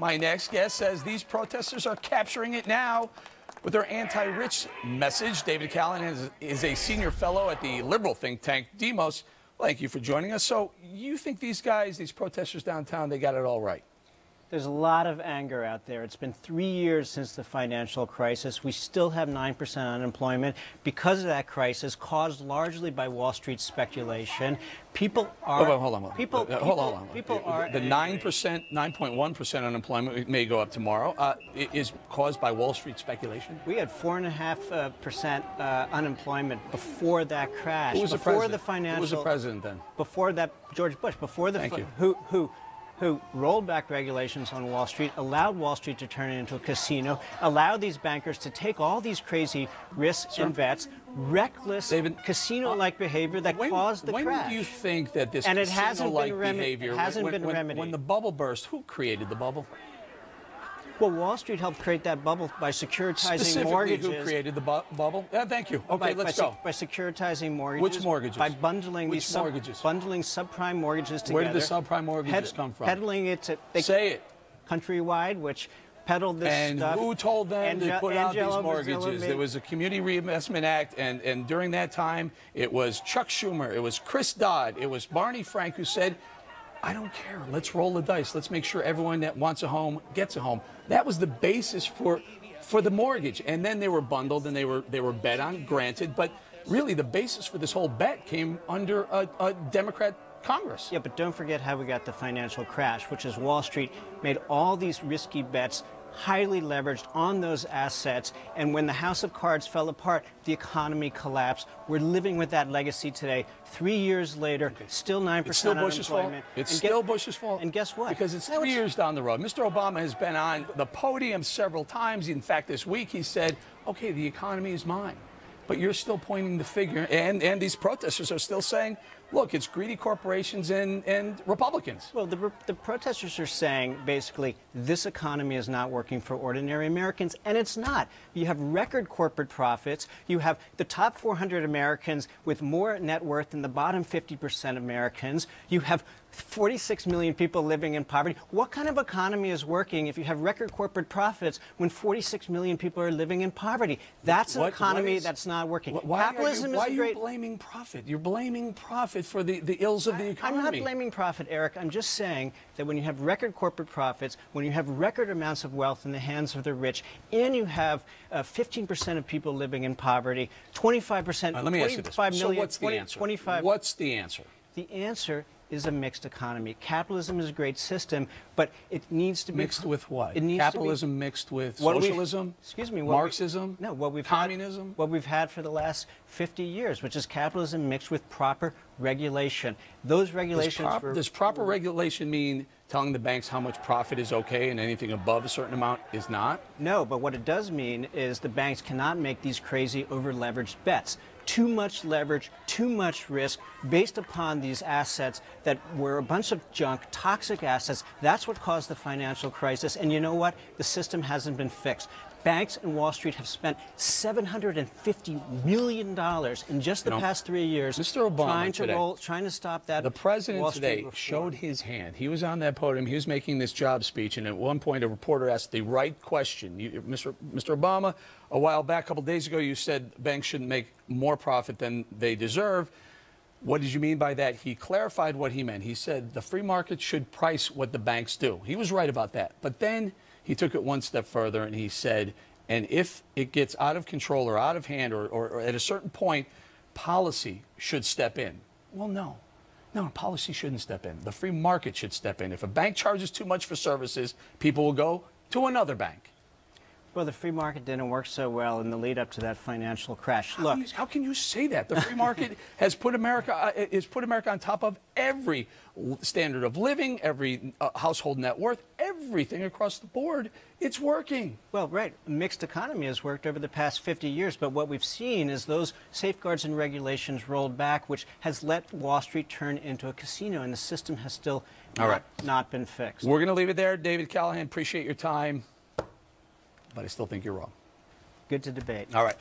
My next guest says these protesters are capturing it now with their anti-rich message. David Callahan is, is, a senior fellow at the liberal think tank Demos. Thank you for joining us. So you think these guys, these protesters downtown, they got it all right? There's a lot of anger out there. It's been three years since the financial crisis. We still have 9% unemployment because of that crisis, caused largely by Wall Street speculation. People are. Oh, hold on, hold on. People, uh, hold on, hold on. People are. The nine percent, 9.1% unemployment may go up tomorrow. Uh, is caused by Wall Street speculation. We had four and a half uh, percent uh, unemployment before that crash. Who was before the president? the financial. Who was the president then? Before that, George Bush. Before the. Thank you. Who who who rolled back regulations on Wall Street, allowed Wall Street to turn it into a casino, allowed these bankers to take all these crazy risks and bets, reckless casino-like uh, behavior that when, caused the when crash. When do you think that this and it hasn't like been behavior, it hasn't when, been when, remedied. when the bubble burst, who created the bubble? Well, Wall Street helped create that bubble by securitizing mortgages. who created the bu bubble? Yeah, thank you. Okay, by, let's by, go. By securitizing mortgages. Which mortgages? By bundling Which these sub, mortgages? bundling subprime mortgages together. Where did the subprime mortgages ped- come from? Peddling it to they, Say it. Countrywide, which peddled this and stuff. who told them Ange- to put out these mortgages? There was a Community Reinvestment Act, and, and during that time, it was Chuck Schumer, it was Chris Dodd, it was Barney Frank who said, I don't care. Let's roll the dice. Let's make sure everyone that wants a home gets a home. That was the basis for for the mortgage. And then they were bundled and they were they were bet on, granted, but really the basis for this whole bet came under a, a Democrat Congress. Yeah, but don't forget how we got the financial crash, which is Wall Street made all these risky bets highly leveraged on those assets. And when the house of cards fell apart, the economy collapsed. We're living with that legacy today. Three years later, okay. still 9% it's still Bush's. Fault. It's and still get, Bush's fault. And guess what? Because it's three it's, years down the road. Mr. Obama has been on the podium several times. In fact, this week he said, okay, the economy is mine. But you're still pointing the finger, and, and these protesters are still saying, look, it's greedy corporations and, and Republicans. Well, the, the protesters are saying basically this economy is not working for ordinary Americans, and it's not. You have record corporate profits. You have the top 400 Americans with more net worth than the bottom 50% Americans. You have 46 million people living in poverty. What kind of economy is working if you have record corporate profits when 46 million people are living in poverty? That's an what, economy what is, that's not working. Why Capitalism are you, why is are great. you blaming profit? You're blaming profit for the, the ills of the economy. I'm not blaming profit, Eric. I'm just saying that when you have record corporate profits, when you have record amounts of wealth in the hands of the rich, and you have 15% uh, of people living in poverty, 25%, right, let me ask you this. Million, so what's 20, the answer? 25. What's the answer? The answer is a mixed economy. Capitalism is a great system, but it needs to be mixed with what? It needs Capitalism to be, mixed with what socialism. Excuse me. Marxism. We, no, what we've communism. Had, what we've had for the last 50 years, which is capitalism mixed with proper regulation. Those regulations. Does, were, does proper regulation mean telling the banks how much profit is okay and anything above a certain amount is not? No, but what it does mean is the banks cannot make these crazy over-leveraged bets too much leverage, too much risk based upon these assets that were a bunch of junk, toxic assets. That's what caused the financial crisis. And you know what? The system hasn't been fixed. Banks and Wall Street have spent $750 million in just the you know, past three years Mr. Obama trying to today, roll, trying to stop that. The president today showed his hand. He was on that podium. He was making this job speech, and at one point, a reporter asked the right question. You, Mr. Mr. Obama, a while back, a couple days ago, you said banks shouldn't make more profit than they deserve. What did you mean by that? He clarified what he meant. He said the free market should price what the banks do. He was right about that. But then he took it one step further and he said, and if it gets out of control or out of hand or, or, or at a certain point, policy should step in. Well, no. No, policy shouldn't step in. The free market should step in. If a bank charges too much for services, people will go to another bank. Well, the free market didn't work so well in the lead up to that financial crash. How Look, can you, how can you say that? The free market has put America uh, has put America on top of every standard of living, every uh, household net worth, everything across the board. It's working. Well, right. Mixed economy has worked over the past 50 years, but what we've seen is those safeguards and regulations rolled back, which has let Wall Street turn into a casino, and the system has still All not, right. not been fixed. We're going to leave it there. David Callahan, appreciate your time, but I still think you're wrong. Good to debate. All right.